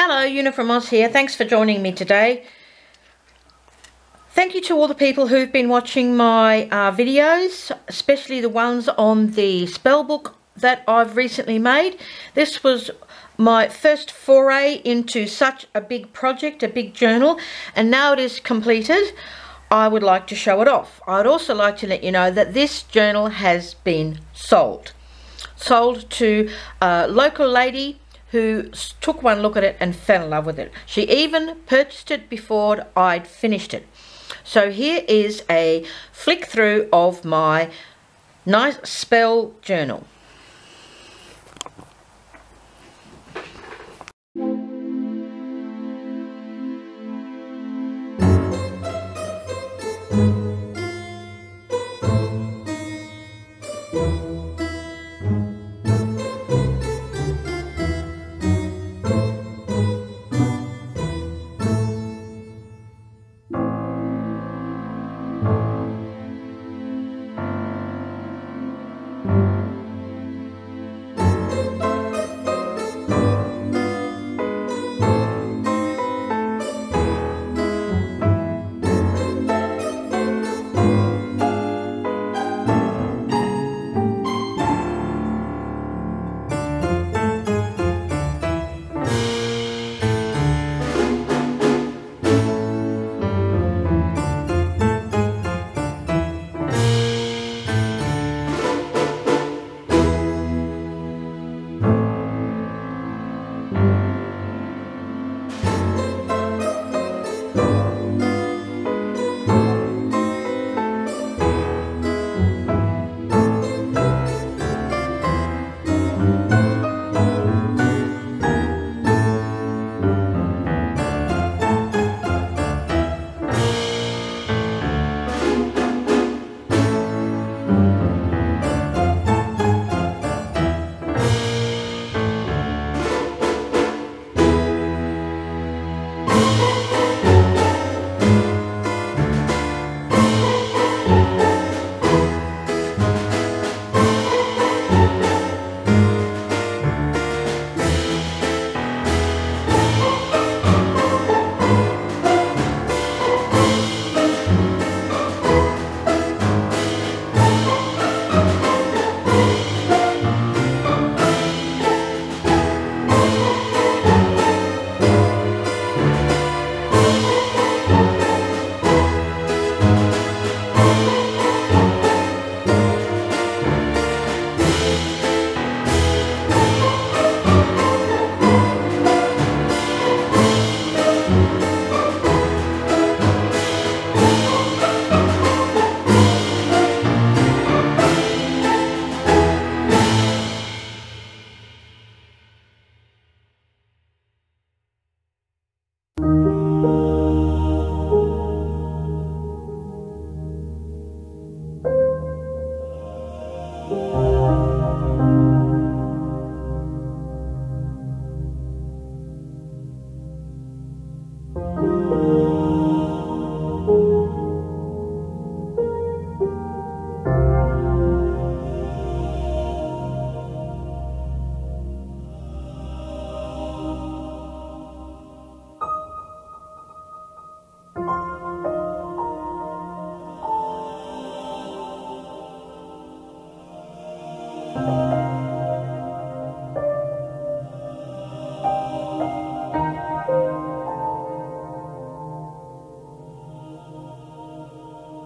Hello, Yuna from Oz here. Thanks for joining me today. Thank you to all the people who've been watching my uh, videos, especially the ones on the spell book that I've recently made. This was my first foray into such a big project, a big journal, and now it is completed. I would like to show it off. I'd also like to let you know that this journal has been sold. Sold to a local lady who took one look at it and fell in love with it. She even purchased it before I'd finished it. So here is a flick through of my nice spell journal.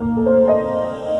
Música